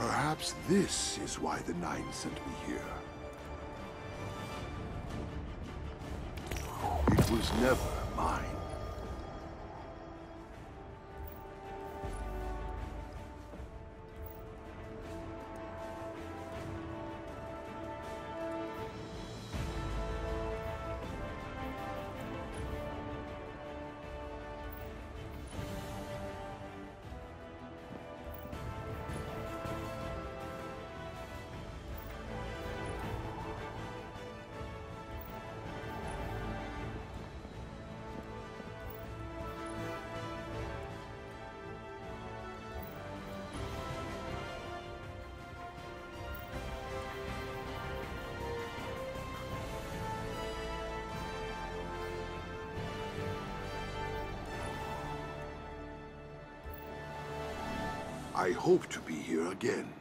Perhaps this is why the Nine sent me here. It was never mine. I hope to be here again.